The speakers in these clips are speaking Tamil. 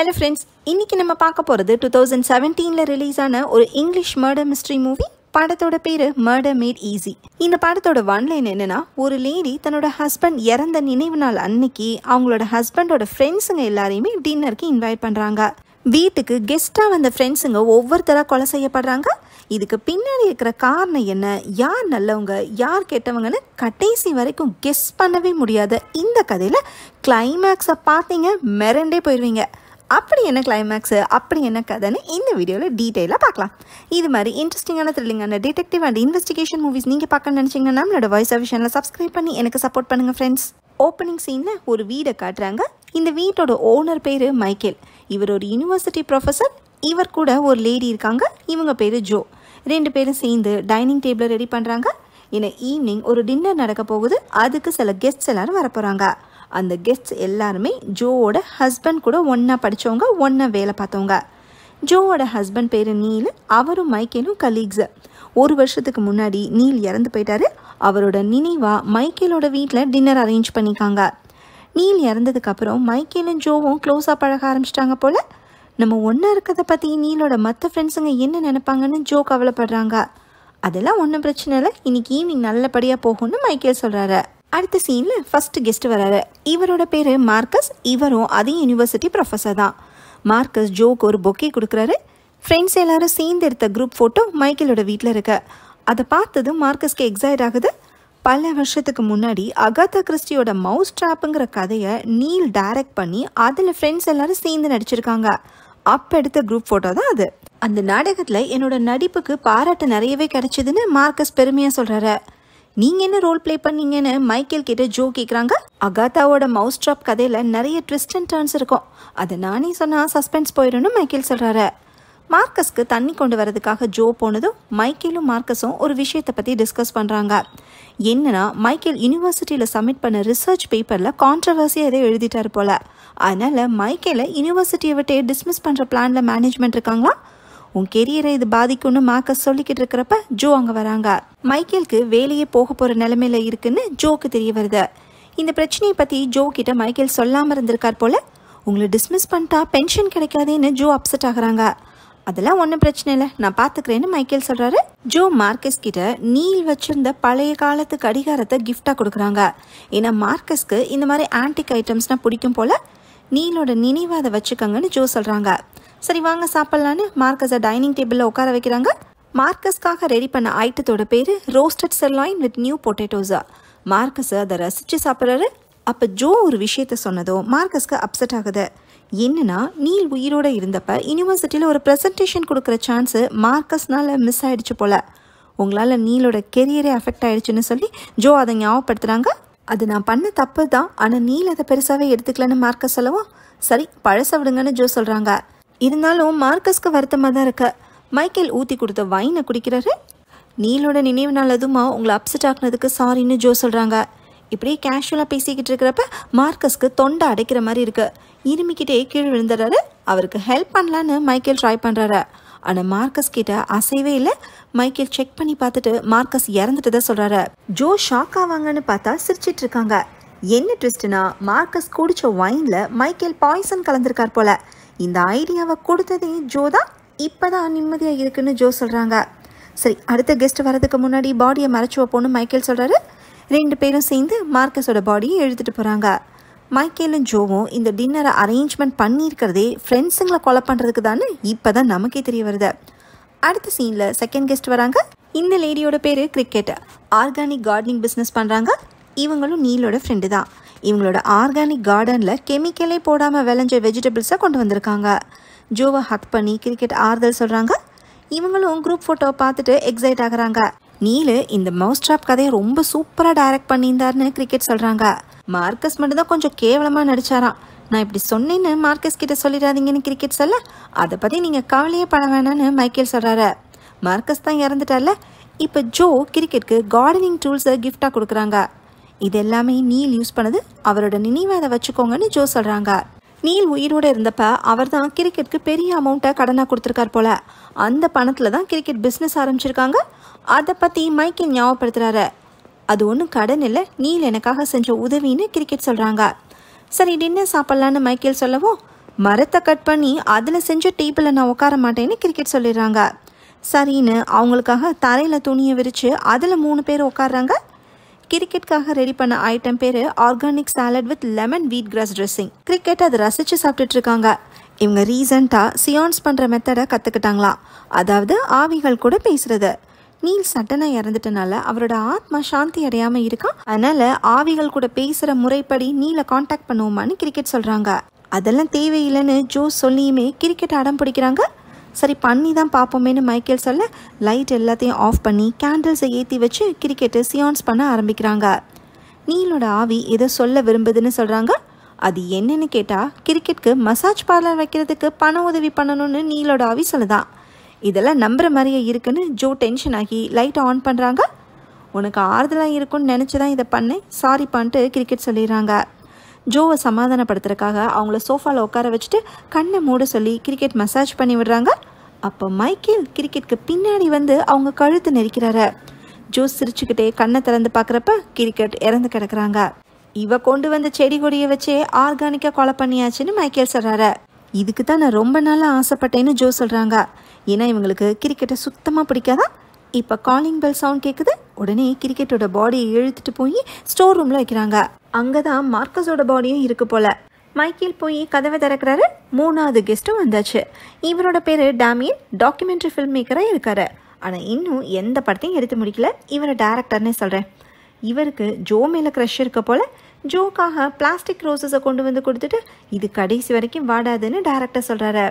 ஹலோ ஃப்ரெண்ட்ஸ் இன்றைக்கி நம்ம பார்க்க போகிறது டூ தௌசண்ட் செவன்டீனில் ரிலீஸ் ஆன ஒரு இங்கிலீஷ் மர்டர் மிஸ்ட்ரி மூவி படத்தோட பேர் மர்டர் மேட் ஈஸி இந்த படத்தோட ஒன்லைன் என்னென்னா ஒரு லேடி தன்னோட ஹஸ்பண்ட் இறந்த நினைவு நாள் அன்னைக்கு அவங்களோட ஹஸ்பண்டோட ஃப்ரெண்ட்ஸுங்க எல்லாரையுமே டின்னருக்கு இன்வைட் பண்ணுறாங்க வீட்டுக்கு கெஸ்ட்டாக வந்த ஃப்ரெண்ட்ஸுங்க ஒவ்வொருத்தராக கொலை செய்யப்படுறாங்க. இதுக்கு பின்னாடி இருக்கிற காரணம் என்ன? யார் நல்லவங்க? யார் கெட்டவங்கன்னு கடைசி வரைக்கும் கெஸ் பண்ணவே முடியாத. இந்த கதையில் கிளைமேக்ஸை பார்த்தீங்க மிரண்டே போயிடுவீங்க அப்படி என்ன கிளைமேக்ஸு அப்படி என்ன கதைன்னு இந்த வீடியோவில் டீட்டெயிலாக பார்க்கலாம். இது மாதிரி இன்ட்ரெஸ்டிங்கான த்ரில்லிங்கான டிடெக்டிவ் அண்ட் இன்வெஸ்டிகேஷன் மூவிஸ் நீங்கள் பார்க்க நினச்சிங்கன்னா நம்மளோட வாய்ஸ் ஆஃப் சேனலை சப்ஸ்கிரைப் பண்ணி எனக்கு சப்போர்ட் பண்ணுங்கள் ஃப்ரெண்ட்ஸ் ஓப்பனிங் சீனில் ஒரு வீடை காட்டுறாங்க. இந்த வீட்டோட ஓனர் பேர் மைக்கேல் இவர் ஒரு யூனிவர்சிட்டி ப்ரொஃபஸர் இவர் கூட ஒரு லேடி இருக்காங்க. இவங்க பேர் ஜோ ரெண்டு பேரும் சேர்ந்து டைனிங் டேபிளை ரெடி பண்ணுறாங்க ஏன்னா ஈவினிங் ஒரு டின்னர் நடக்க போகுது. அதுக்கு சில கெஸ்ட்ஸ் எல்லாரும் வரப்போகிறாங்க அந்த கெஸ்ட் எல்லாருமே ஜோவோட ஹஸ்பண்ட் கூட ஒன்றா படித்தவங்க ஒன்றா வேலை பார்த்தவங்க. ஜோவோட ஹஸ்பண்ட் பேர் நீல் அவரும் மைக்கேலும் கலீக்ஸு ஒரு வருஷத்துக்கு முன்னாடி நீல் இறந்து போயிட்டாரு. அவரோட நினைவாக மைக்கேலோட வீட்டில் டின்னர் அரேஞ்ச் பண்ணிக்காங்க. நீல் இறந்ததுக்கப்புறம் மைக்கேலும் ஜோவும் க்ளோஸாக பழக ஆரம்பிச்சிட்டாங்க போல். நம்ம ஒன்றா இருக்கிறத பற்றி நீலோட மற்ற ஃப்ரெண்ட்ஸுங்க என்ன நினைப்பாங்கன்னு ஜோ கவலைப்படுறாங்க. அதெல்லாம் ஒன்றும் பிரச்சனை இல்லை. இன்னைக்கு ஈவினிங் நல்லபடியாக போகும்னு மைக்கேல் சொல்கிறாரு அடுத்த சீனில் ஃபர்ஸ்ட் கெஸ்ட் வராரு. இவரோட பேர் மார்க்கஸ் இவரும் அதே யூனிவர்சிட்டி ப்ரொஃபஸர் தான். மார்க்கஸ் ஜோக்கு ஒரு பொக்கே கொடுக்குறாரு. ஃப்ரெண்ட்ஸ் எல்லாரும் சேர்ந்து எடுத்த குரூப் ஃபோட்டோ மைக்கேலோட வீட்டில் இருக்கு. அதை பார்த்ததும் மார்க்கஸ்க்கு எக்ஸைட் ஆகுது. பல வருஷத்துக்கு முன்னாடி அகாதா கிறிஸ்டியோட மவுஸ் ட்ராப்புங்கிற கதையை நீல் டைரக்ட் பண்ணி அதில் ஃப்ரெண்ட்ஸ் எல்லாரும் சேர்ந்து நடிச்சிருக்காங்க. அப்போ எடுத்த குரூப் ஃபோட்டோ தான் அது. அந்த நாடகத்தில் என்னோட நடிப்புக்கு பாராட்டு நிறையவே கிடைச்சதுன்னு மார்க்கஸ் பெருமையாக சொல்கிறாரு நீங்கள் என்ன ரோல் ப்ளே பண்ணீங்கன்னு மைக்கேல் கிட்ட ஜோ கேட்குறாங்க அகாத்தாவோட மவுஸ் ட்ராப் கதையில் நிறைய ட்விஸ்ட் அண்ட் டர்ன்ஸ் இருக்கும். அதை நானே சொன்னால் சஸ்பென்ஸ் போயிடும்னு மைக்கேல் சொல்கிறாரு மார்க்கஸ்க்கு தண்ணி கொண்டு வரதுக்காக ஜோ போனதும் மைக்கேலும் மார்க்கஸும் ஒரு விஷயத்தை பற்றி டிஸ்கஸ் பண்ணுறாங்க என்னன்னா மைக்கேல் யூனிவர்சிட்டியில் சப்மிட் பண்ண ரிசர்ச் பேப்பரில் கான்ட்ரவர்சியாக எதை எழுதிட்டாரு போல. அதனால் மைக்கேலை யூனிவர்சிட்டியை விட்டு டிஸ்மிஸ் பண்ணுற பிளானில் மேனேஜ்மெண்ட் இருக்காங்களா? உன் கெரியரை இது பாதிக்கும்னு மார்க்கஸ் சொல்லிக்கிட்டு இருக்கிறப்ப ஜோ அங்கே வராங்க. மைக்கேலுக்கு வேலையே போக போகிற நிலமையில இருக்குன்னு ஜோக்கு தெரிய வருது. இந்த பிரச்சனையை பற்றி ஜோ கிட்ட மைக்கேல் சொல்லாமல் இருந்திருக்கார் போல உங்களை டிஸ்மிஸ் பண்ணிட்டா பென்ஷன் கிடைக்காதேன்னு ஜோ அப்செட் ஆகுறாங்க. அதெல்லாம் ஒன்றும் பிரச்சனை இல்லை நான் பார்த்துக்கிறேன்னு மைக்கேல் சொல்கிறாரு ஜோ மார்க்கஸ் கிட்ட நீல் வச்சிருந்த பழைய காலத்து கடிகாரத்தை கிஃப்டாக கொடுக்குறாங்க. ஏன்னா மார்க்கஸ்க்கு இந்த மாதிரி ஆன்டிக் ஐட்டம்ஸ்னால் பிடிக்கும் போல் நீலோட நினைவை அதை வச்சுக்கோங்கன்னு ஜோ சொல்கிறாங்க சரி வாங்க சாப்பிட்லான்னு மார்க்கஸை டைனிங் டேபிளில் உட்கார வைக்கிறாங்க. மார்க்கஸ்க்காக ரெடி பண்ண ஐட்டத்தோட பேர் ரோஸ்டட் செர்லாயின் வித் நியூ பொட்டேட்டோஸா மார்க்கஸ் அதை ரசித்து சாப்பிட்றாரு. அப்போ ஜோ ஒரு விஷயத்த சொன்னதோ மார்க்கஸ்க்கு அப்செட் ஆகுது. என்னன்னா நீல் உயிரோடு இருந்தப்ப யூனிவர்சிட்டியில் ஒரு ப்ரெசன்டேஷன் கொடுக்குற சான்ஸு மார்க்கஸ்னால் மிஸ் ஆகிடுச்சு போல். உங்களால் நீலோட கெரியரே அஃபெக்ட் ஆகிடுச்சுன்னு சொல்லி ஜோ அதை ஞாபகப்படுத்துகிறாங்க அது நான் பண்ண தப்பு தான் ஆனால் நீல் அதை பெருசாகவே எடுத்துக்கலன்னு மார்க்கஸ் சொல்லவும் சரி பழச விடுங்கன்னு ஜோ சொல்கிறாங்க இருந்தாலும் மார்க்கஸ்க்கு வருத்தமாக தான் இருக்கு. மைக்கேல் ஊற்றி கொடுத்த வைனை குடிக்கிறாரு. நீலோட நினைவு நாள் அதுமா உங்களை அப்செட் ஆக்குனதுக்கு சாரின்னு ஜோ சொல்கிறாங்க இப்படியே கேஷுவலாக பேசிக்கிட்டு இருக்கிறப்ப மார்க்கஸ்க்கு தொண்டை அடைக்கிற மாதிரி இருக்கு. இருமிக்கிட்டே கீழே விழுந்துடுறாரு. அவருக்கு ஹெல்ப் பண்ணலான்னு மைக்கேல் ட்ரை பண்ணுறாரு ஆனால் மார்க்கஸ் கிட்ட அசைவே இல்லை. மைக்கேல் செக் பண்ணி பார்த்துட்டு மார்க்கஸ் இறந்துட்டு தான் சொல்கிறாரு ஜோ ஷாக் ஆவாங்கன்னு பார்த்தா சிரிச்சிட்டு இருக்காங்க. என்ன ட்விஸ்ட்னா மார்க்கஸ் குடிச்ச வைனில் மைக்கேல் பாய்சன் கலந்துருக்கார் போல. இந்த ஐடியாவை கொடுத்ததே ஜோ தான் இப்போ தான் நிம்மதியாக இருக்குன்னு ஜோ சொல்கிறாங்க சரி அடுத்த கெஸ்ட் வரதுக்கு முன்னாடி பாடியை மறைச்சு வைப்போன்னு மைக்கேல் சொல்கிறாரு ரெண்டு பேரும் சேர்ந்து மார்க்கஸோட பாடியை எழுதிட்டு போகிறாங்க மைக்கேலும் ஜோவும் இந்த டின்னரை அரேஞ்ச்மெண்ட் பண்ணியிருக்கிறதே ஃப்ரெண்ட்ஸுங்களை கொலை பண்ணுறதுக்கு தானே இப்போ தான் நமக்கே தெரிய வருது. அடுத்த சீனில் செகண்ட் கெஸ்ட் வராங்க. இந்த லேடியோட பேர் கிரிக்கெட் ஆர்கானிக் கார்டனிங் பிஸ்னஸ் பண்ணுறாங்க இவங்களும் நீலோட ஃப்ரெண்டு தான். இவங்களோட ஆர்கானிக் கார்டனில் கெமிக்கலே போடாமல் விளைஞ்ச வெஜிடபிள்ஸை கொண்டு வந்திருக்காங்க. ஜோவை ஹக் பண்ணி கிரிக்கெட் ஆறுதல் சொல்கிறாங்க இவங்களும் குரூப் ஃபோட்டோவை பார்த்துட்டு எக்ஸைட் ஆகுறாங்க. நீலு இந்த மவுஸ் ட்ராப் கதையை ரொம்ப சூப்பராக டைரக்ட் பண்ணியிருந்தாருன்னு கிரிக்கெட் சொல்கிறாங்க மார்க்கஸ் மட்டும்தான் கொஞ்சம் கேவலமாக நடிச்சாராம். நான் இப்படி சொன்னேன்னு மார்க்கஸ் கிட்ட சொல்லிடாதீங்கன்னு கிரிக்கெட் சொல்ல அதை பற்றி நீங்கள் கவலையே பட வேணான்னு மைக்கேல் சொல்கிறாரு மார்க்கஸ் தான் இறந்துட்டார்ல இப்போ ஜோ கிரிக்கெட்க்கு கார்டனிங் டூல்ஸை கிஃப்டாக கொடுக்குறாங்க. இது எல்லாமே நீல் யூஸ் பண்ணது அவரோட நினைவை அதை வச்சுக்கோங்கன்னு ஜோ சொல்கிறாங்க நீல் உயிரோடு இருந்தப்ப அவர் தான் கிரிக்கெட்க்கு பெரிய அமௌண்ட்டை கடனாக கொடுத்துருக்கார் போல. அந்த பணத்தில் தான் கிரிக்கெட் பிஸ்னஸ் ஆரம்பிச்சிருக்காங்க. அதை பற்றி மைக்கேல் ஞாபகப்படுத்துகிறாரு அது ஒன்றும் கடன் இல்லை. நீல் எனக்காக செஞ்ச உதவின்னு கிரிக்கெட் சொல்கிறாங்க சரி டின்னர் சாப்பிட்லான்னு மைக்கேல் சொல்லவும் மரத்தை கட் பண்ணி அதில் செஞ்ச டேபிளில் நான் உட்கார மாட்டேன்னு கிரிக்கெட் சொல்லிடுறாங்க. சரின்னு அவங்களுக்காக தரையில் துணியை விரித்து அதில் மூணு பேர் உட்காடுறாங்க கிரிக்கெட்காக ரெடி பண்ண ஐட்டம் பேர் organic salad with lemon wheat grass dressing Cricket அதை ரசித்து சாப்பிட்டுட்டு இருக்காங்க இவங்க ரீசண்டாக சியான்ஸ் பண்ணுற மெத்தடை கற்றுக்கிட்டாங்களாம் அதாவது ஆவிகள் கூட பேசுறது. நீல் சட்டனாக இறந்துட்டனால அவரோட ஆத்மா சாந்தி அடையாமல் இருக்கான். அதனால ஆவிகள் கூட பேசுகிற முறைப்படி நீலை காண்டாக்ட் பண்ணுவோமான்னு கிரிக்கெட் சொல்கிறாங்க அதெல்லாம் தேவையில்லைன்னு ஜோஸ் சொல்லியுமே கிரிக்கெட் அடம் பிடிக்கிறாங்க. சரி பண்ணி தான் பார்ப்போமேனு மைக்கேல் சொல்ல லைட் எல்லாத்தையும் ஆஃப் பண்ணி கேண்டில்ஸை ஏற்றி வச்சு கிரிக்கெட்டு சியான்ஸ் பண்ண ஆரம்பிக்கிறாங்க. நீலோட ஆவி எதை சொல்ல விரும்புதுன்னு சொல்கிறாங்க அது என்னன்னு கேட்டால் கிரிக்கெட்க்கு மசாஜ் பார்லர் வைக்கிறதுக்கு பண உதவி பண்ணணும்னு நீலோட ஆவி சொல்லுதான் இதெல்லாம் நம்புகிற மாதிரியே இருக்குன்னு ஜோ டென்ஷன் ஆகி லைட்டை ஆன் பண்ணுறாங்க உனக்கு ஆறுதலாக இருக்கும்னு நினச்சி தான் இதை பண்ணேன். சாரி பண்ணிட்டு கிரிக்கெட் சொல்லிடுறாங்க. ஜோவை சமாதானப்படுத்துறதுக்காக அவங்கள சோஃபாவில் உட்கார வச்சுட்டு கண்ணை மூட சொல்லி கிரிக்கெட் மசாஜ் பண்ணி விடுறாங்க. அப்போ மைக்கேல் கிரிக்கெட்க்கு பின்னாடி வந்து அவங்க கழுத்து நெரிக்கிறாரு. ஜோ சிரிச்சுக்கிட்டே கண்ணை திறந்து பார்க்குறப்ப கிரிக்கெட் இறந்து கிடக்குறாங்க. இவ கொண்டு வந்த செடி கொடியை வச்சே ஆர்கானிக்காக கொலை பண்ணியாச்சுன்னு மைக்கேல் சொல்கிறாரு இதுக்கு தான் நான் ரொம்ப நாளாக ஆசைப்பட்டேன்னு ஜோ சொல்கிறாங்க ஏன்னா இவங்களுக்கு கிரிக்கெட்டை சுத்தமாக பிடிக்காதா? இப்போ காலிங் பெல் சவுண்ட் கேட்குது உடனே கிரிக்கெட்டோட பாடியை இழுத்துட்டு போய் ஸ்டோர் ரூமில் வைக்கிறாங்க. அங்கே தான் மார்க்கஸோட பாடியும் இருக்கு போல. மைக்கேல் போய் கதவை திறக்கிறாரு. மூணாவது கெஸ்ட்டும் வந்தாச்சு. இவரோட பேர் டாமியன். டாக்குமெண்ட்ரி ஃபில்ம் மேக்கராக இருக்காரு. ஆனால் இன்னும் எந்த படத்தையும் எடுத்து முடிக்கல. இவரை டேரக்டர்னே சொல்கிறேன் இவருக்கு ஜோ மேலே க்ரஷ் இருக்க போல. ஜோக்காக பிளாஸ்டிக் ரோசஸை கொண்டு வந்து கொடுத்துட்டு இது கடைசி வரைக்கும் வாடாதுன்னு டேரக்டர் சொல்கிறாரு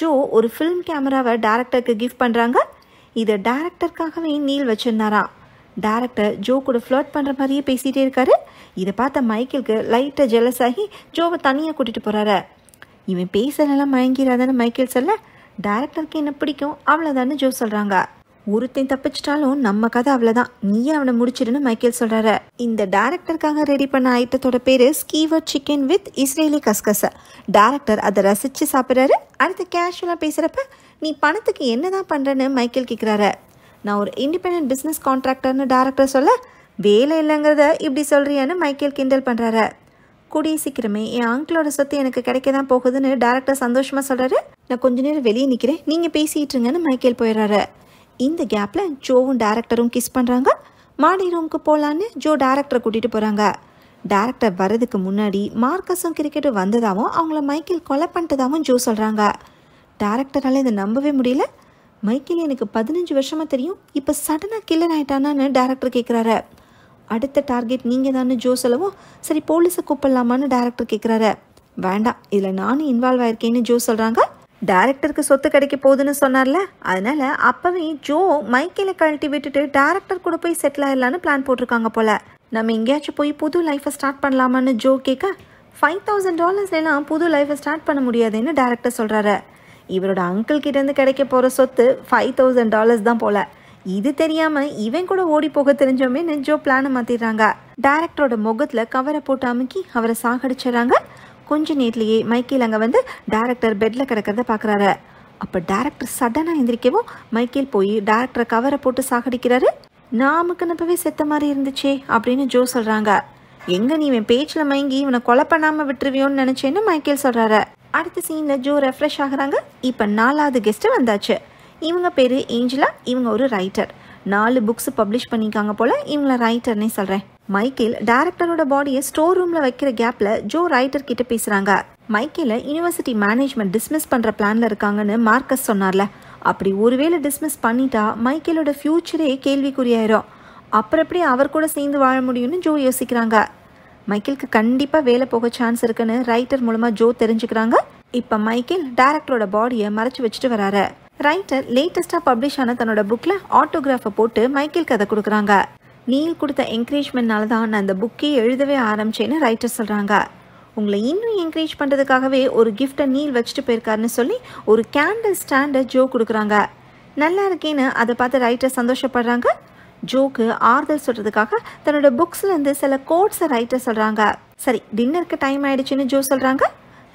ஜோ ஒரு ஃபில்ம் கேமராவை டேரக்டருக்கு கிஃப்ட் பண்ணுறாங்க இதை டேரக்டருக்காகவே நீல் வச்சிருந்தாராம். டேரக்டர் ஜோ கூட ஃப்ளர்ட் பண்ணுற மாதிரியே பேசிகிட்டே இருக்காரு. இதை பார்த்த மைக்கேலுக்கு லைட்டாக ஜெலஸ் ஆகி ஜோவை தனியாக கூட்டிகிட்டு போகிறாரு இவன் பேசலாம் மயங்கிறாதானே மைக்கேல் சொல்ல? டேரக்டருக்கு என்ன பிடிக்கும்? அவ்வளோதான்னு ஜோ சொல்கிறாங்க ஒருத்தன் தப்பிச்சிட்டாலும் நம்ம கதை அவ்வளோதான் நீயே அவனை முடிச்சிடுன்னு மைக்கேல் சொல்கிறாரு இந்த டேரக்டருக்காக ரெடி பண்ண ஐட்டத்தோட பேர் skewer chicken with Israeli couscous director அதை ரசித்து சாப்பிட்றாரு. அடுத்து கேஷுவலாக பேசுகிறப்ப நீ பணத்துக்கு என்ன தான் பண்ணுறேன்னு மைக்கேல் கேட்குறாரு நான் ஒரு இண்டிபெண்ட் பிஸ்னஸ் கான்ட்ராக்டர்னு டேரக்டர் சொல்ல வேலை இல்லைங்கிறத இப்படி சொல்கிறியான்னு மைக்கேல் கிண்டல் பண்ணுறாரு கூடிய சீக்கிரமே என் அங்கிளோட சொத்து எனக்கு கிடைக்க தான் போகுதுன்னு டேரக்டர் சந்தோஷமாக சொல்கிறாரு நான் கொஞ்ச நேரம் வெளியே நிற்கிறேன் நீங்கள் பேசிகிட்டு இருங்கன்னு மைக்கேல் போயிடுறாரு. இந்த கேப்பில் ஜோவும் டேரக்டரும் கிஸ் பண்ணுறாங்க மாடி ரூமுக்கு போகலான்னு ஜோ டேரக்டரை கூட்டிகிட்டு போகிறாங்க டேரக்டர் வரதுக்கு முன்னாடி மார்க்கஸும் கிரிக்கெட்டும் வந்ததாகவும் அவங்கள மைக்கேல் கொலை பண்ணிட்டதாகவும் ஜோ சொல்கிறாங்க டேரக்டரால் இதை நம்பவே முடியல. மைக்கேல் எனக்கு பதினஞ்சு வருஷமாக தெரியும். இப்போ சடனாக கில்லர் ஆயிட்டானான்னு டேரக்டர் கேட்குறாரு அடுத்த டார்கெட் நீங்கள் தானே ஜோ சொல்லவும் சரி போலீஸை கூப்பிடலாமான்னு டேரக்டர் கேட்குறாரு வேண்டாம் இதில் நானும் இன்வால்வ் ஆயிருக்கேன்னு ஜோ சொல்கிறாங்க டேரக்டருக்கு சொத்து கிடைக்க போகுதுன்னு சொன்னார்ல அதனால் அப்பவே ஜோ மைக்கேலை கழட்டி விட்டுட்டு டேரக்டர் கூட போய் செட்டில் ஆயிடலான்னு பிளான் போட்டிருக்காங்க போல். நம்ம எங்கேயாச்சும் போய் புது லைஃப்பை ஸ்டார்ட் பண்ணலாமான்னு ஜோ கேட்க ஃபைவ் தௌசண்ட் டாலர்ஸ் எல்லாம் புது லைஃப்பை ஸ்டார்ட் பண்ண முடியாதுன்னு டேரக்டர் சொல்கிறாரு இவரோட அங்கிள் கிட்டேருந்து கிடைக்க போகிற சொத்து ஃபைவ் தௌசண்ட் டாலர்ஸ் தான் போல. இது தெரியாமல் இவன் கூட ஓடி போக தெரிஞ்சோமே நெஞ்சோ பிளானை மாற்றிடுறாங்க டேரக்டரோட முகத்தில் கவரை போட்டு அமுக்கி அவரை சாகடிச்சிடறாங்க. கொஞ்ச நேரத்திலேயே மைக்கேல் அங்கே வந்து டேரக்டர் பெட்டில் கிடக்கிறத பார்க்குறாரு அப்போ டேரக்டர் சடனாக எந்திரிக்கவும் மைக்கேல் போய் டேரக்டரை கவரை போட்டு சாகடிக்கிறாரு. நாமுக்கு நப்பவே செத்த மாதிரி இருந்துச்சே அப்படின்னு ஜோ சொல்கிறாங்க எங்கே நீ இவன் பேச்சில் மயங்கி இவனை கொலை பண்ணாமல் விட்டுருவியோன்னு நினச்சேன்னு மைக்கேல் சொல்கிறாரு அடுத்த சீனில் ஜோ ரெஃப்ரெஷ் ஆகுறாங்க. இப்போ நாலாவது கெஸ்ட்டு வந்தாச்சு. இவங்க பேர் ஏஞ்சலா இவங்க ஒரு ரைட்டர் நாலு புக்ஸ் பப்ளிஷ் பண்ணியிருக்காங்க போல் இவங்கள ரைட்டர்னே சொல்கிறேன் மைக்கேல் டேரக்டரோட பாடியை ஸ்டோர் ரூமில் வைக்கிற கேப்பில் ஜோ ரைட்டர் கிட்ட பேசுகிறாங்க மைக்கேல யூனிவர்சிட்டி மேனேஜ்மெண்ட் டிஸ்மிஸ் பண்ணுற பிளானில் இருக்காங்கன்னு மார்க்கஸ் சொன்னார்ல. அப்படி ஒருவேளை டிஸ்மிஸ் பண்ணிட்டா மைக்கேலோட ஃப்யூச்சரே கேள்விக்குறியாயிரும். அப்புறம் எப்படி அவர் கூட சேர்ந்து வாழ முடியும்னு ஜோ யோசிக்கிறாங்க. மைக்கேலுக்கு கண்டிப்பாக வேலை போக சான்ஸ் இருக்குன்னு ரைட்டர் மூலமாக ஜோ தெரிஞ்சுக்கிறாங்க. இப்போ மைக்கேல் டேரக்டரோட பாடியை மறைச்சு வச்சுட்டு வராரு. ரைட்டர் லேட்டஸ்ட்டாக பப்ளிஷ் ஆன தன்னோட புக்கில் ஆட்டோகிராஃபை போட்டு மைக்கேல் கதை கொடுக்குறாங்க. நீல் கொடுத்த என்கரேஜ்மெண்ட்னால தான் நான் அந்த புக்கே எழுதவே ஆரம்பிச்சேன்னு ரைட்டர் சொல்கிறாங்க உங்களை இன்னும் என்கரேஜ் பண்ணுறதுக்காகவே ஒரு கிஃப்ட்டை நீல் வச்சுட்டு போயிருக்காருன்னு சொல்லி ஒரு கேண்டில் ஸ்டாண்டை ஜோ கொடுக்குறாங்க. நல்லா இருக்கேன்னு அதை பார்த்து ரைட்டர் சந்தோஷப்படுறாங்க. ஜோக்கு ஆறுதல் சொல்கிறதுக்காக தன்னோட புக்ஸ்லேருந்து சில கோட்ஸை ரைட்டர் சொல்கிறாங்க சரி டின்னருக்கு டைம் ஆயிடுச்சுன்னு ஜோ சொல்கிறாங்க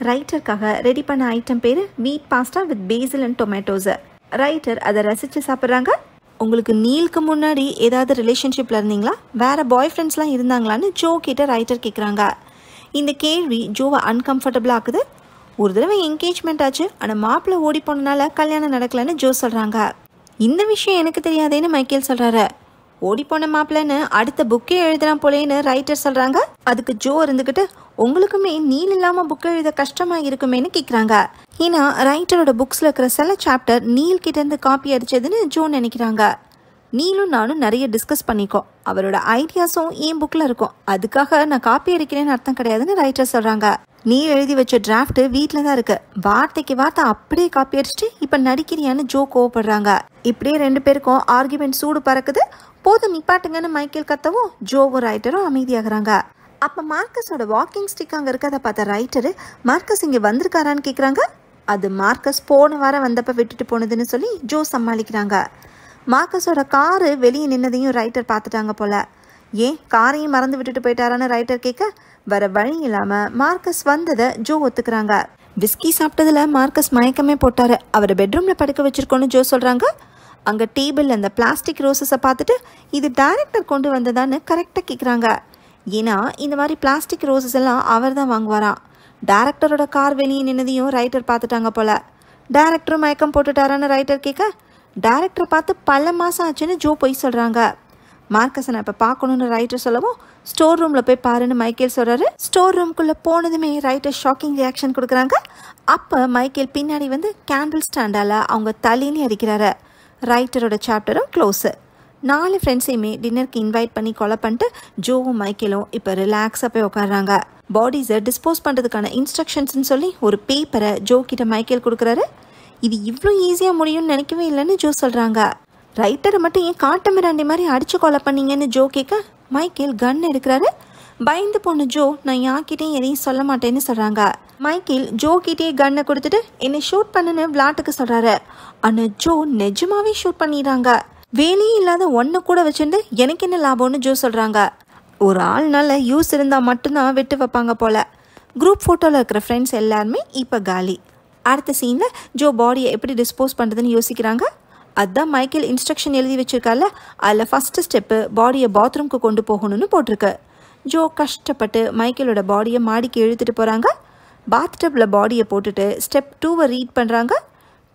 ரைட்டருக்காக ரெடி பண்ண ஐட்டம் பேர் wheat pasta with basil and tomatoes writer அதை ரசித்து சாப்பிட்றாங்க. உங்களுக்கு நீலுக்கு முன்னாடி ஏதாவது ரிலேஷன்ஷிப்பில் இருந்தீங்களா? வேறு பாய் ஃப்ரெண்ட்ஸ்லாம் இருந்தாங்களான்னு ஜோ கிட்ட ரைட்டர் கேட்குறாங்க இந்த கேள்வி ஜோவை அன்கம்ஃபர்டபுளாக ஆக்குது. ஒரு தடவை என்கேஜ்மெண்ட் ஆச்சு. ஆனால் மாப்பிள்ளை ஓடி போனனால கல்யாணம் நடக்கலன்னு ஜோ சொல்கிறாங்க இந்த விஷயம் எனக்கு தெரியாதேன்னு மைக்கேல் சொல்கிறாரு ஓடிப்போன போன மாப்பிள்ளைன்னு அடுத்த புக்கே எழுதலாம் போலேன்னு ரைட்டர் சொல்கிறாங்க அதுக்கு ஜோ இருந்துக்கிட்டு உங்களுக்குமே நீல் இல்லாமல் புக் எழுத கஷ்டமாக இருக்குமேன்னு கேட்குறாங்க ஏன்னா ரைட்டரோட புக்ஸில் இருக்கிற சில சாப்டர் நீல் கிட்டேருந்து காப்பி அடிச்சதுன்னு ஜோ நினைக்கிறாங்க. நீலும் நானும் நிறைய டிஸ்கஸ் பண்ணிக்கோம் அவரோட ஐடியாஸும் என் புக்கில் இருக்கும். அதுக்காக நான் காப்பி அடிக்கிறேன்னு அர்த்தம் கிடையாதுன்னு ரைட்டர் சொல்கிறாங்க நீ எழுதி வச்ச டிராஃப்ட் வீட்டில் தான் இருக்கு. வார்த்தைக்கு வார்த்தை அப்படியே காப்பி அடிச்சுட்டு இப்போ நடிக்கிறியான்னு ஜோ கோவப்படுறாங்க. இப்படியே ரெண்டு பேருக்கும் ஆர்குமெண்ட் சூடு பறக்குது. போதும் நிப்பாட்டுங்கன்னு மைக்கேல் கத்தவும் ஜோவும் ரைட்டரும் அமைதியாகிறாங்க. அப்போ மார்க்கஸோட வாக்கிங் ஸ்டிக் அங்கே இருக்கிறத பார்த்த ரைட்டரு மார்க்கஸ் இங்கே வந்திருக்காரான்னு கேட்குறாங்க அது மார்க்கஸ் போன வாரம் வந்தப்ப விட்டுட்டு போனதுன்னு சொல்லி ஜோ சமாளிக்கிறாங்க. மார்க்கஸோட காரு வெளியே நின்னதையும் ரைட்டர் பார்த்துட்டாங்க போல. ஏன் காரையும் மறந்து விட்டுட்டு போயிட்டாரான்னு ரைட்டர் கேட்க வர வழி இல்லாமல் மார்க்கஸ் வந்ததை ஜோ ஒத்துக்கிறாங்க. விஸ்கி சாப்பிட்டதுல மார்க்கஸ் மயக்கமே போட்டார். அவரை பெட்ரூமில் படுக்க வச்சுருக்கோன்னு ஜோ சொல்கிறாங்க அங்கே டேபிள் அந்த பிளாஸ்டிக் ரோசஸை பார்த்துட்டு இது டைரக்டர் கொண்டு வந்ததான்னு கரெக்டாக கேட்குறாங்க ஏன்னா இந்த மாதிரி பிளாஸ்டிக் ரோசஸ் எல்லாம் அவர் தான் வாங்குவாராம் டேரக்டரோட கார் வெளியே நின்னதையும் ரைட்டர் பார்த்துட்டாங்க போல. டேரக்டரும் மயக்கம் போட்டுட்டாரான்னு ரைட்டர் கேட்க டேரக்டரை பார்த்து பல மாதம் ஆச்சுன்னு ஜோ போய் சொல்கிறாங்க மார்க்கஸை நான் இப்போ பார்க்கணுன்னு ரைட்டர் சொல்லவும் ஸ்டோர் ரூமில் போய் பாருன்னு மைக்கேல் சொல்கிறாரு ஸ்டோர் ரூம்குள்ளே போனதுமே ரைட்டர் ஷாக்கிங் ரியாக்ஷன் கொடுக்குறாங்க. அப்போ மைக்கேல் பின்னாடி வந்து கேண்டில் ஸ்டாண்டால் அவங்க தலையிலே அடிக்கிறாரு. ரைட்டரோட சாப்டரும் க்ளோஸு. நாலு ஃப்ரெண்ட்ஸையுமே டின்னருக்கு இன்வைட் பண்ணி கொலை பண்ணிட்டு ஜோவும் மைக்கேலும் இப்போ ரிலாக்ஸாக போய் உட்காடுறாங்க பாடிஸை டிஸ்போஸ் பண்ணுறதுக்கான இன்ஸ்ட்ரக்ஷன்ஸ்னு சொல்லி ஒரு பேப்பரை ஜோ கிட்ட மைக்கேல் கொடுக்குறாரு. இது இவ்வளோ ஈஸியாக முடியும்னு நினைக்கவே இல்லைன்னு ஜோ சொல்கிறாங்க ரைட்டரை மட்டும் ஏன் காட்டமிராண்டி மாதிரி அடித்து கொலை பண்ணீங்கன்னு ஜோ கேட்க மைக்கேல் கன் எடுக்கிறாரு. பயந்து போன ஜோ நான் யார்கிட்டையும் எதையும் சொல்ல மாட்டேன்னு சொல்கிறாங்க மைக்கேல் ஜோ கிட்டே கன்னை கொடுத்துட்டு என்னை ஷூட் பண்ணுன்னு விளாட்டுக்கு சொல்கிறாரு ஆனால் ஜோ நிஜமாவே ஷூட் பண்ணிடுறாங்க. வேலையே இல்லாத ஒன்றை கூட வச்சுட்டு எனக்கு என்ன லாபம்னு ஜோ சொல்கிறாங்க ஒரு ஆள்னால யூஸ் இருந்தால் மட்டும்தான் விட்டு வைப்பாங்க போல. குரூப் ஃபோட்டோவில் இருக்கிற ஃப்ரெண்ட்ஸ் எல்லாருமே இப்போ காலி. அடுத்த சீனில் ஜோ பாடியை எப்படி டிஸ்போஸ் பண்ணுறதுன்னு யோசிக்கிறாங்க. அதுதான் மைக்கேல் இன்ஸ்ட்ரக்ஷன் எழுதி வச்சிருக்கால அதில் ஃபஸ்ட்டு ஸ்டெப்பு பாடியை பாத்ரூம்க்கு கொண்டு போகணும்னு போட்டிருக்கு. ஜோ கஷ்டப்பட்டு மைக்கேலோட பாடியை மாடிக்கு இழுத்துட்டு போகிறாங்க பாத்டப்பில் பாடியை போட்டுட்டு ஸ்டெப் டூவை ரீட் பண்ணுறாங்க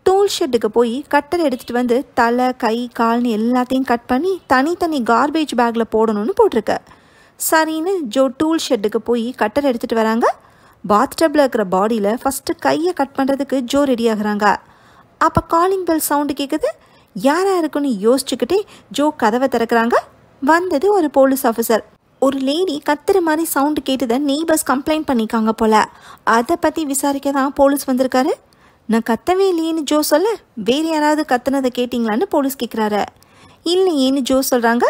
டூல் ஷெட்டுக்கு போய் கட்டர் எடுத்துகிட்டு வந்து தலை கை கால்னு எல்லாத்தையும் கட் பண்ணி தனித்தனி கார்பேஜ் பேக்கில் போடணும்னு போட்டிருக்கு. சரின்னு ஜோ டூல் ஷெட்டுக்கு போய் கட்டர் எடுத்துகிட்டு வராங்க. பாத்டப்பில் இருக்கிற பாடியில் ஃபஸ்ட்டு கையை கட் பண்ணுறதுக்கு ஜோ ரெடி ஆகுறாங்க. அப்போ காலிங் பெல் சவுண்டு கேட்குது யாராக இருக்குன்னு யோசிச்சுக்கிட்டே ஜோ கதவை திறக்கிறாங்க. வந்தது ஒரு போலீஸ் ஆஃபீஸர் ஒரு லேடி கத்துற மாதிரி சவுண்டு கேட்டதை நெய்பர்ஸ் கம்ப்ளைண்ட் பண்ணிக்காங்க போல. அதை பற்றி விசாரிக்க தான் போலீஸ் வந்திருக்காரு. நான் கத்தவே இல்லையேன்னு ஜோ சொல்ல வேற யாராவது கத்துனதை கேட்டிங்களான்னு போலீஸ் கேட்குறாரு இல்லையேன்னு ஜோ சொல்கிறாங்க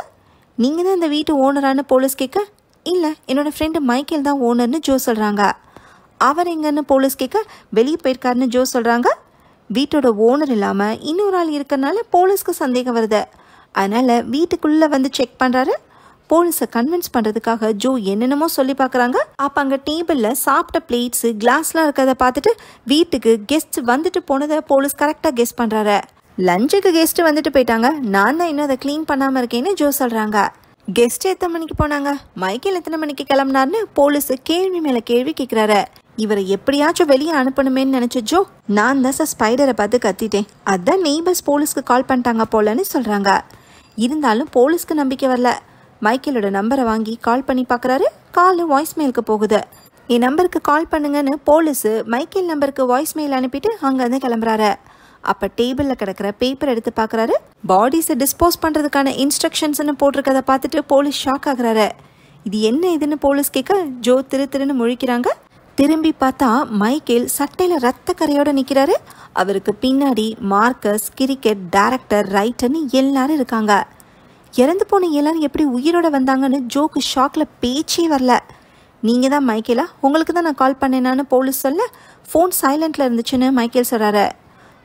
நீங்கள் தான் இந்த வீட்டு ஓனரான்னு போலீஸ் கேட்க இல்லை என்னோட ஃப்ரெண்டு மைக்கேல் தான் ஓனர்னு ஜோ சொல்கிறாங்க அவர் எங்கன்னு போலீஸ் கேட்க வெளியே போயிருக்காருன்னு ஜோ சொல்கிறாங்க வீட்டோட ஓனர் இல்லாமல் இன்னொரு ஆள் இருக்கறனால போலீஸ்க்கு சந்தேகம் வருது. அதனால் வீட்டுக்குள்ளே வந்து செக் பண்ணுறாரு போலீஸை கன்வின்ஸ் பண்ணுறதுக்காக ஜோ என்னென்னமோ சொல்லி பார்க்குறாங்க. அப்போ அங்கே டேபிளில் சாப்பிட்ட பிளேட்ஸு கிளாஸ்லாம் இருக்கிறத பார்த்துட்டு வீட்டுக்கு கெஸ்ட் வந்துட்டு போனதை போலீஸ் கரெக்டாக கெஸ் பண்ணுறாரு லஞ்சுக்கு கெஸ்ட் வந்துட்டு போயிட்டாங்க. நான் தான் இன்னும் அதை க்ளீன் பண்ணாமல் இருக்கேன்னு ஜோ சொல்கிறாங்க கெஸ்ட் எத்தனை மணிக்கு போனாங்க? மைக்கேல் எத்தனை மணிக்கு கிளம்புனார்னு போலீஸ் கேள்வி மேலே கேள்வி கேட்குறாரு இவரை எப்படியாச்சும் வெளியே அனுப்பணுமேன்னு நினச்ச ஜோ நான் தான் சார் ஸ்பைடரை பார்த்து கத்திட்டேன். அதான் நெய்பர்ஸ் போலீஸ்க்கு கால் பண்ணிட்டாங்க போலன்னு சொல்கிறாங்க இருந்தாலும் போலீஸ்க்கு நம்பிக்கை வரல. மைக்கேலோட நம்பரை வாங்கி கால் பண்ணி பார்க்குறாரு. கால் வாய்ஸ்மெயிலுக்கு போகுது. என் நம்பருக்கு கால் பண்ணுங்கன்னு போலீஸு மைக்கேல் நம்பருக்கு வாய்ஸ்மெயில் அனுப்பிட்டு அங்கேருந்து கிளம்புறாரு. அப்போ டேபிளில் கிடக்கிற பேப்பர் எடுத்து பார்க்குறாரு. பாடிஸை டிஸ்போஸ் பண்ணுறதுக்கான இன்ஸ்ட்ரக்ஷன்ஸ்னு போட்டிருக்கதை பார்த்துட்டு போலீஸ் ஷாக் ஆகுறாரு. இது என்ன இதுன்னு போலீஸ் கேட்க ஜோ திரு திருன்னு முழிக்கிறாங்க. திரும்பி பார்த்தா மைக்கேல் சட்டையில் ரத்த கரையோட நிற்கிறாரு அவருக்கு பின்னாடி மார்க்கஸ் கிரிக்கெட் டைரக்டர் ரைட்டர்னு எல்லாரும் இருக்காங்க. இறந்து போன எல்லாரும் எப்படி உயிரோட வந்தாங்கன்னு ஜோக்கு ஷாக்கில் பேச்சே வரல. நீங்கள் தான் மைக்கேலா? உங்களுக்கு தான் நான் கால் பண்ணேனான்னு போலீஸ் சொல்ல ஃபோன் சைலண்ட்டில் இருந்துச்சுன்னு மைக்கேல் சொல்கிறாரு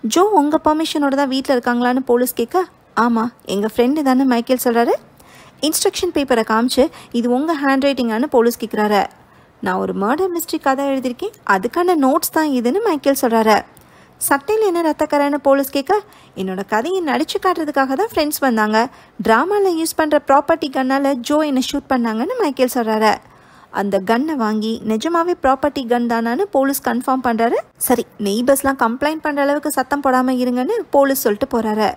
ஜோ உங்கள் பர்மிஷனோட தான் வீட்டில் இருக்காங்களான்னு போலீஸ் கேட்க ஆமாம் எங்கள் ஃப்ரெண்டு தானே மைக்கேல் சொல்கிறாரு இன்ஸ்ட்ரக்ஷன் பேப்பரை காமிச்சு இது உங்கள் ஹேண்ட் ரைட்டிங்கான்னு போலீஸ் கேட்குறாரு. நான் ஒரு மர்டர் மிஸ்ட்ரி கதை எழுதியிருக்கேன் அதுக்கான நோட்ஸ் தான் இதுன்னு மைக்கேல் சொல்கிறாரு சட்டையில் என்ன ரத்தக்கரைன்னு போலீஸ் கேட்க என்னோட கதையை நடிச்சு காட்டுறதுக்காக தான் ஃப்ரெண்ட்ஸ் வந்தாங்க. ட்ராமாவில் யூஸ் பண்ணுற ப்ராப்பர்ட்டி கன்னால் ஜோ என்னை ஷூட் பண்ணாங்கன்னு மைக்கேல் சொல்கிறாரு அந்த கன்னை வாங்கி நிஜமாவே ப்ராப்பர்ட்டி கன் தானான்னு போலீஸ் கன்ஃபார்ம் பண்ணுறாரு சரி நெய்பர்ஸ்லாம் கம்ப்ளைண்ட் பண்ணுற அளவுக்கு சத்தம் போடாமல் இருங்கன்னு போலீஸ் சொல்லிட்டு போகிறாரு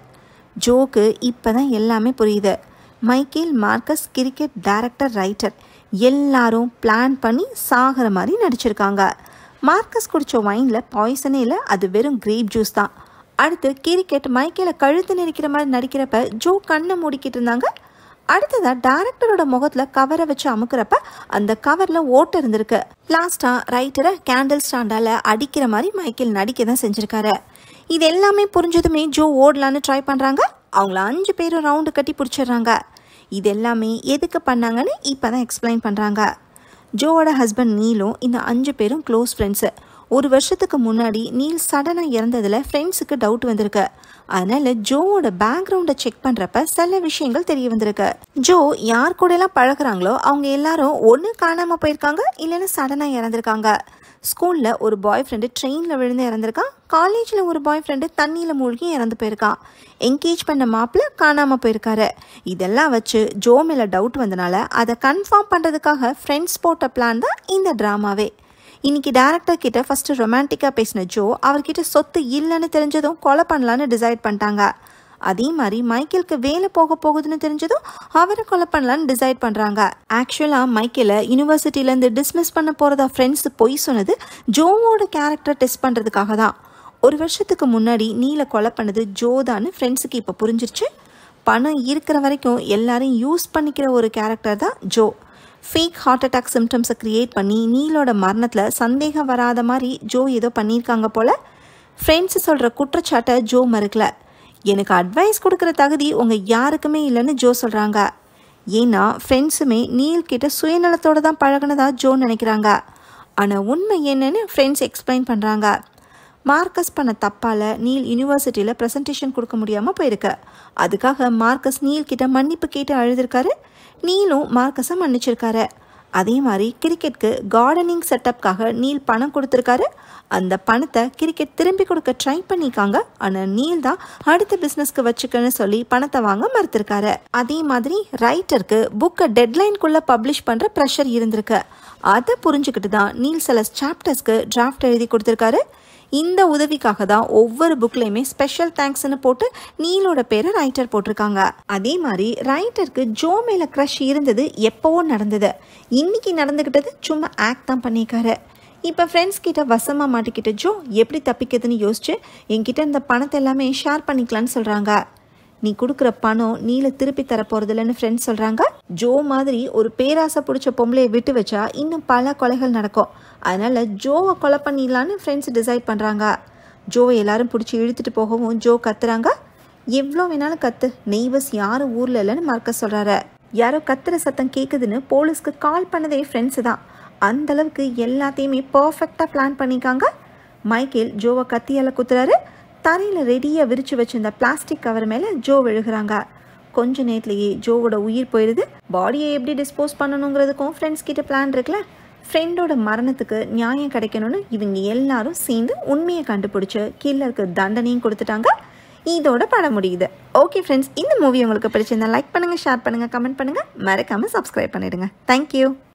ஜோக்கு இப்போ தான் எல்லாமே புரியுது. Michael Marcus Cricket director writer எல்லாரும் பிளான் பண்ணி சாகிற மாதிரி நடிச்சிருக்காங்க. மார்க்கஸ் குடித்த ஒயினில் பாய்சனே இல்லை அது வெறும் கிரேப் ஜூஸ் தான். அடுத்து கிரிக்கெட் மைக்கேல கழுத்து நெரிக்கிற மாதிரி நடிக்கிறப்ப ஜோ கண்ணை மூடிக்கிட்டு இருந்தாங்க. அடுத்ததாக டேரக்டரோட முகத்தில் கவரை வச்சு அமுக்கிறப்ப அந்த கவரில் ஓட்டு இருந்திருக்கு. லாஸ்ட்டாக ரைட்டரை கேண்டில் ஸ்டாண்டால அடிக்கிற மாதிரி மைக்கேல் நடிக்க தான் செஞ்சுருக்காரு. இது எல்லாமே புரிஞ்சதுமே ஜோ ஓடலான்னு ட்ரை பண்ணுறாங்க அவங்கள அஞ்சு பேரும் ரவுண்டு கட்டி பிடிச்சிடுறாங்க. இது எல்லாமே எதுக்கு பண்ணாங்கன்னு இப்போ தான் எக்ஸ்பிளைன் பண்ணுறாங்க ஜோவோட ஹஸ்பண்ட் நீலும் இந்த அஞ்சு பேரும் க்ளோஸ் ஃப்ரெண்ட்ஸு ஒரு வருஷத்துக்கு முன்னாடி நீல் சடனாக இறந்ததில் ஃப்ரெண்ட்ஸுக்கு டவுட் வந்திருக்கு. அதனால ஜோவோட பேக்ரவுண்டை செக் பண்ணுறப்ப சில விஷயங்கள் தெரிய வந்திருக்கு. ஜோ யார் கூட எல்லாம் பழகுறாங்களோ அவங்க எல்லாரும் ஒன்று காணாமல் போயிருக்காங்க இல்லைன்னா சடனாக இறந்துருக்காங்க. ஸ்கூலில் ஒரு பாய் ஃப்ரெண்டு ட்ரெயினில் விழுந்து இறந்துருக்கான் காலேஜில் ஒரு பாய் ஃப்ரெண்டு தண்ணியில் மூழ்கி இறந்து போயிருக்கான் என்கேஜ் பண்ண மாப்பிள்ள காணாமல் போயிருக்காரு. இதெல்லாம் வச்சு ஜோ மேலே டவுட் வந்தனால அதை கன்ஃபார்ம் பண்ணுறதுக்காக ஃப்ரெண்ட்ஸ் போட்ட பிளான் தான் இந்த ட்ராமாவே இன்னைக்கு டேரக்டர் கிட்ட ஃபஸ்ட்டு ரொமான்டிக்காக பேசின ஜோ அவர்கிட்ட சொத்து இல்லைன்னு தெரிஞ்சதும் கொலை பண்ணலான்னு டிசைட் பண்ணிட்டாங்க. அதே மாதிரி மைக்கேலுக்கு வேலை போக போகுதுன்னு தெரிஞ்சதும் அவரை கொலை பண்ணலான்னு டிசைட் பண்ணுறாங்க ஆக்சுவலாக மைக்கேலை யூனிவர்சிட்டியிலேருந்து டிஸ்மிஸ் பண்ண போகிறதா ஃப்ரெண்ட்ஸ் பொய் சொன்னது ஜோவோட கேரக்டர் டெஸ்ட் பண்ணுறதுக்காக தான். ஒரு வருஷத்துக்கு முன்னாடி நீல கொலை பண்ணது ஜோ தான்னு ஃப்ரெண்ட்ஸுக்கு இப்போ புரிஞ்சிருச்சு. பணம் இருக்கிற வரைக்கும் எல்லாரும் யூஸ் பண்ணிக்கிற ஒரு கேரக்டர் தான் ஜோ. ஃபேக் ஹார்ட் அட்டாக் சிம்டம்ஸை க்ரியேட் பண்ணி நீலோட மரணத்தில் சந்தேகம் வராத மாதிரி ஜோ ஏதோ பண்ணியிருக்காங்க போல். ஃப்ரெண்ட்ஸ் சொல்கிற குற்றச்சாட்டை ஜோ மறுக்கலை. எனக்கு அட்வைஸ் கொடுக்குற தகுதி உங்கள் யாருக்குமே இல்லைன்னு ஜோ சொல்கிறாங்க ஏன்னா ஃப்ரெண்ட்ஸுமே நீல் கிட்ட சுயநலத்தோடு தான் பழகினதா ஜோ நினைக்கிறாங்க. ஆனால் உண்மை என்னன்னு ஃப்ரெண்ட்ஸ் எக்ஸ்பிளைன் பண்ணுறாங்க மார்க்கஸ் பண்ண தப்பால் நீல் யூனிவர்சிட்டியில் ப்ரெசன்டேஷன் கொடுக்க முடியாமல் போயிருக்கு. அதுக்காக மார்க்கஸ் நீல் கிட்ட மன்னிப்பு கேட்டு அழுதுருக்காரு. நீலும் மார்க்கஸை மன்னிச்சிருக்காரு. அதே மாதிரி கிரிக்கெட்க்கு கார்டனிங் செட்டப்காக நீல் பணம் கொடுத்துருக்காரு. அந்த பணத்தை கிரிக்கெட் திரும்பி கொடுக்க ட்ரை பண்ணிக்காங்க ஆனால் நீல் தான் அடுத்த பிஸ்னஸ்க்கு வச்சுக்கன்னு சொல்லி பணத்தை வாங்க மறுத்திருக்காரு. அதே மாதிரி ரைட்டருக்கு புக்கை டெட்லைன்குள்ளே பப்ளிஷ் பண்ணுற ப்ரெஷர் இருந்திருக்கு. அதை புரிஞ்சுக்கிட்டு தான் நீல் சில சாப்டர்ஸ்க்கு டிராஃப்ட் எழுதி கொடுத்துருக்காரு. இந்த உதவிக்காக தான் ஒவ்வொரு புக்லையுமே ஸ்பெஷல் தேங்க்ஸ்னு போட்டு நீலோட பேரை ரைட்டர் போட்டிருக்காங்க. அதே மாதிரி ரைட்டருக்கு ஜோ மேல க்ரஷ் இருந்தது எப்போவோ நடந்தது. இன்னைக்கு நடந்துக்கிட்டது சும்மா ஆக்ட் தான் பண்ணியிருக்காரு. இப்போ ஃப்ரெண்ட்ஸ் கிட்ட வசமாக மாட்டிக்கிட்ட ஜோ எப்படி தப்பிக்கிறதுன்னு யோசிச்சு என்கிட்ட இந்த பணத்தை எல்லாமே ஷேர் பண்ணிக்கலான்னு சொல்கிறாங்க நீ கொடுக்குற பணம் நீல திருப்பி தர போகிறதில்லன்னு ஃப்ரெண்ட்ஸ் சொல்கிறாங்க ஜோ மாதிரி ஒரு பேராசை பிடிச்ச பொம்பளையை விட்டு வச்சா இன்னும் பல கொலைகள் நடக்கும். அதனால் ஜோவை கொலை பண்ணிடலான்னு ஃப்ரெண்ட்ஸ் டிசைட் பண்ணுறாங்க ஜோவை எல்லாரும் பிடிச்சி இழுத்துட்டு போகவும் ஜோ கத்துறாங்க. எவ்வளோ வேணாலும் கத்து. நெய்பர்ஸ் யாரும் ஊரில் இல்லைன்னு மார்க்க சொல்கிறாரு யாரோ கத்துற சத்தம் கேட்குதுன்னு போலீஸ்க்கு கால் பண்ணதே ஃப்ரெண்ட்ஸு தான். அந்த அளவுக்கு எல்லாத்தையுமே பர்ஃபெக்டாக பிளான் பண்ணிக்காங்க. மைக்கேல் ஜோவை கத்தியால் குத்துறாரு. தரையில் ரெடியாக விரித்து வச்சிருந்த பிளாஸ்டிக் கவர் மேலே ஜோ விழுகிறாங்க. கொஞ்ச நேரத்துலேயே ஜோவோட உயிர் போயிடுது பாடியை எப்படி டிஸ்போஸ் பண்ணணுங்கிறதுக்கும் ஃப்ரெண்ட்ஸ் கிட்ட பிளான் இருக்குல்ல? ஃப்ரெண்டோட மரணத்துக்கு நியாயம் கிடைக்கணும்னு இவங்க எல்லாரும் சேர்ந்து உண்மையை கண்டுபிடிச்சு கில்லருக்கு தண்டனையும் கொடுத்துட்டாங்க. இதோட படம் முடியுது. ஓகே ஃப்ரெண்ட்ஸ் இந்த மூவி உங்களுக்கு பிடிச்சிருந்தா லைக் பண்ணுங்கள் ஷேர் பண்ணுங்கள் கமெண்ட் பண்ணுங்கள் மறக்காமல் சப்ஸ்கிரைப் பண்ணிடுங்க. தேங்க்யூ